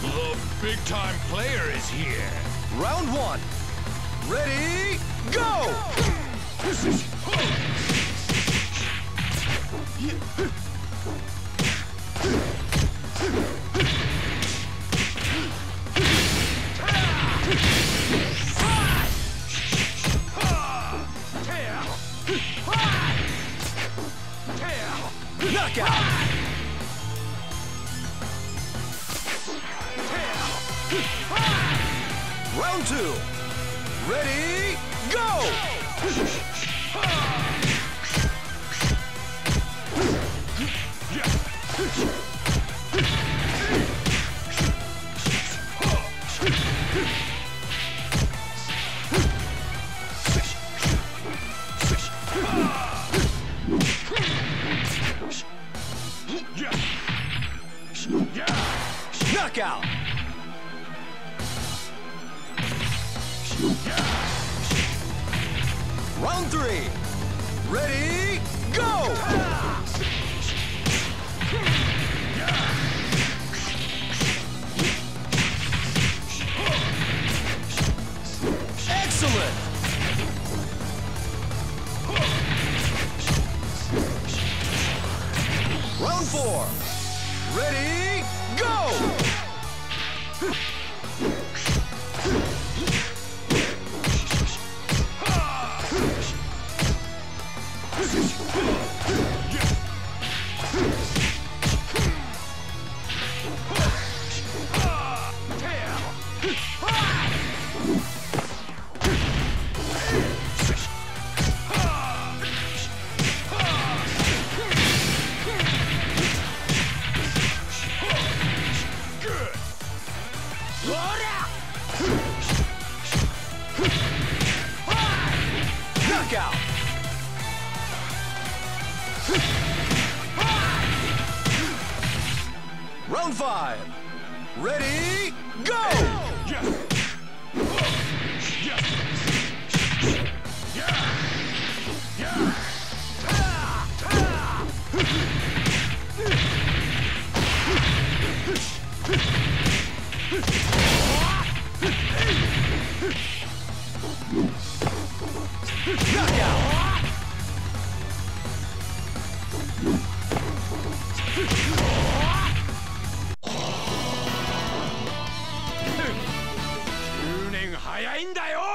The big-time player is here. Round one. Ready, go! Ah! Knockout! Round two. Ready, Knockout! Round three. Ready, go! Excellent! Round four. Ready! Knockout! Round five. Ready, go! Knockout! 10年早いんだよ。